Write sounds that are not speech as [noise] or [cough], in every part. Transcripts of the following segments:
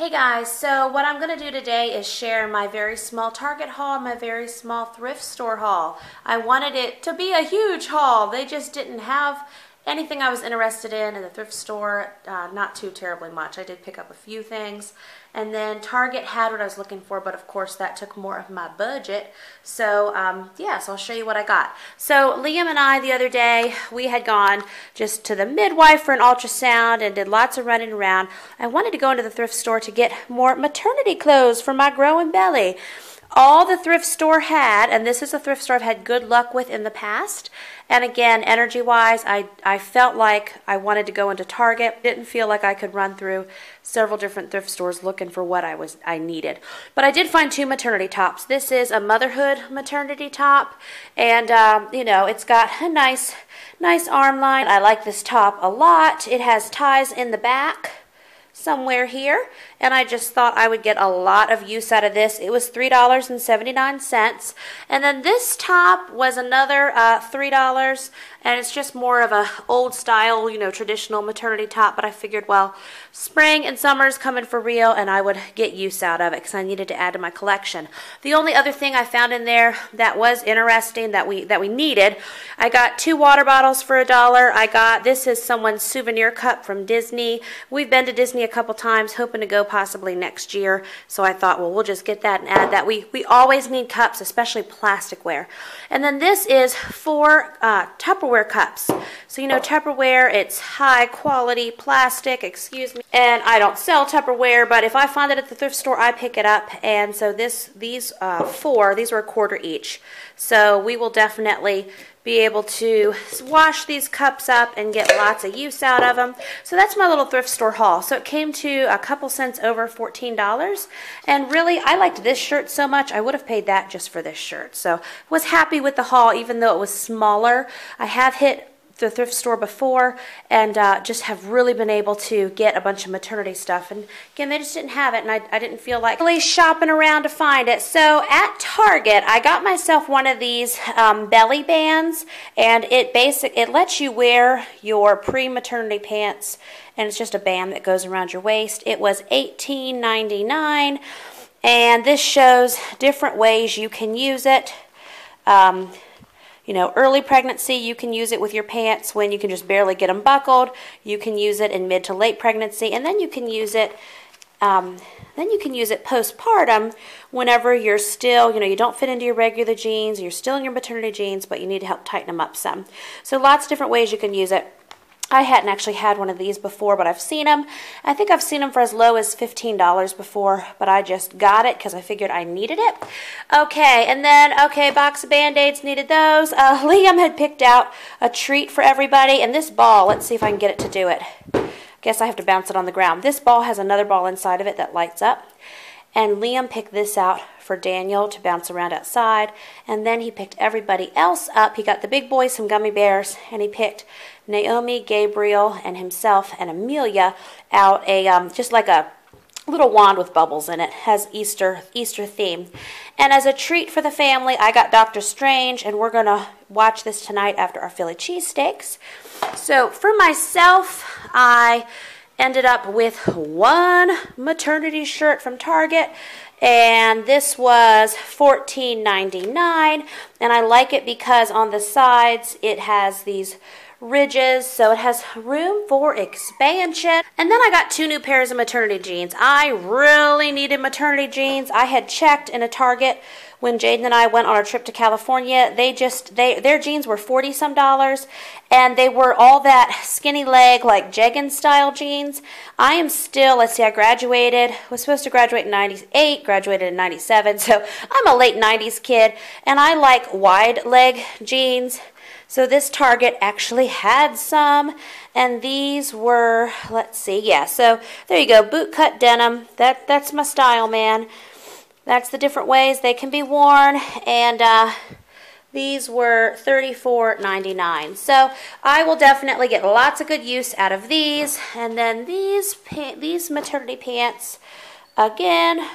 Hey guys, so what I'm going to do today is share my very small Target haul, my very small thrift store haul. I wanted it to be a huge haul. They just didn't have anything I was interested in in the thrift store, uh, not too terribly much. I did pick up a few things. And then Target had what I was looking for, but of course that took more of my budget. So um, yeah, so I'll show you what I got. So Liam and I the other day, we had gone just to the midwife for an ultrasound and did lots of running around. I wanted to go into the thrift store to get more maternity clothes for my growing belly all the thrift store had, and this is a thrift store I've had good luck with in the past. And again, energy wise, I, I felt like I wanted to go into Target. Didn't feel like I could run through several different thrift stores looking for what I was I needed. But I did find two maternity tops. This is a motherhood maternity top, and um, you know it's got a nice nice arm line. I like this top a lot. It has ties in the back somewhere here and I just thought I would get a lot of use out of this. It was $3.79 and then this top was another uh, $3 and it's just more of a old style, you know, traditional maternity top but I figured well spring and summer is coming for real and I would get use out of it because I needed to add to my collection. The only other thing I found in there that was interesting that we that we needed, I got two water bottles for a dollar. I got this is someone's souvenir cup from Disney. We've been to Disney a couple times hoping to go possibly next year. So I thought, well, we'll just get that and add that. We, we always need cups, especially plasticware. And then this is four uh, Tupperware cups. So, you know, Tupperware, it's high quality plastic, excuse me. And I don't sell Tupperware, but if I find it at the thrift store, I pick it up. And so this, these uh, four, these were a quarter each. So we will definitely be able to wash these cups up and get lots of use out of them. So that's my little thrift store haul. So it came to a couple cents over $14. And really, I liked this shirt so much, I would have paid that just for this shirt. So was happy with the haul, even though it was smaller. I have hit the thrift store before and uh, just have really been able to get a bunch of maternity stuff. And again, they just didn't have it, and I, I didn't feel like really shopping around to find it. So at Target, I got myself one of these um, belly bands, and it basic it lets you wear your pre-maternity pants, and it's just a band that goes around your waist. It was $18.99, and this shows different ways you can use it. Um, you know, early pregnancy, you can use it with your pants when you can just barely get them buckled. You can use it in mid to late pregnancy, and then you can use it. Um, then you can use it postpartum whenever you're still, you know, you don't fit into your regular jeans, you're still in your maternity jeans, but you need to help tighten them up some. So lots of different ways you can use it. I hadn't actually had one of these before, but I've seen them. I think I've seen them for as low as $15 before, but I just got it because I figured I needed it. Okay, and then, okay, box of Band-Aids, needed those. Uh, [laughs] Liam had picked out a treat for everybody, and this ball, let's see if I can get it to do it. I guess I have to bounce it on the ground. This ball has another ball inside of it that lights up. And Liam picked this out for Daniel to bounce around outside. And then he picked everybody else up. He got the big boys some gummy bears, and he picked Naomi, Gabriel, and himself and Amelia out a um, just like a little wand with bubbles in it has easter easter theme and as a treat for the family i got doctor strange and we're going to watch this tonight after our philly cheesesteaks so for myself i ended up with one maternity shirt from target and this was $14.99 and I like it because on the sides it has these ridges so it has room for expansion and then I got two new pairs of maternity jeans I really needed maternity jeans I had checked in a Target when Jaden and I went on our trip to California, they just they their jeans were 40 some dollars and they were all that skinny leg like jegging style jeans. I am still, let's see, I graduated, was supposed to graduate in 98, graduated in 97. [laughs] So, I'm a late 90s kid and I like wide leg jeans. So this Target actually had some, and these were, let's see, yeah, so there you go, boot cut denim. That That's my style, man. That's the different ways they can be worn. And uh, these were $34.99. So I will definitely get lots of good use out of these. And then these, these maternity pants, again,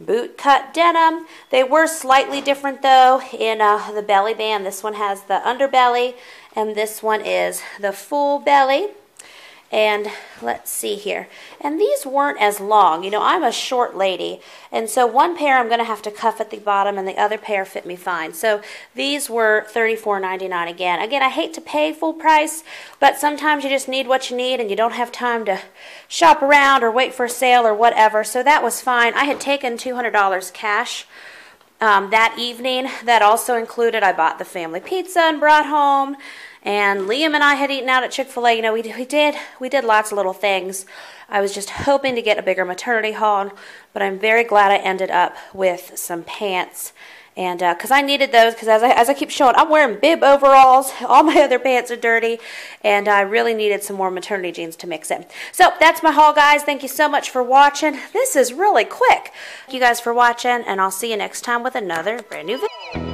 boot cut denim. They were slightly different though in uh, the belly band. This one has the underbelly and this one is the full belly. And let's see here. And these weren't as long. You know, I'm a short lady. And so one pair I'm going to have to cuff at the bottom and the other pair fit me fine. So these were $34.99 again. Again, I hate to pay full price, but sometimes you just need what you need and you don't have time to shop around or wait for a sale or whatever. So that was fine. I had taken $200 cash um, that evening. That also included I bought the family pizza and brought home. And Liam and I had eaten out at Chick Fil A. You know, we we did we did lots of little things. I was just hoping to get a bigger maternity haul, but I'm very glad I ended up with some pants. And because uh, I needed those, because as I, as I keep showing, I'm wearing bib overalls. [laughs] All my other pants are dirty, and I really needed some more maternity jeans to mix in. So that's my haul, guys. Thank you so much for watching. This is really quick. Thank you guys for watching, and I'll see you next time with another brand new video.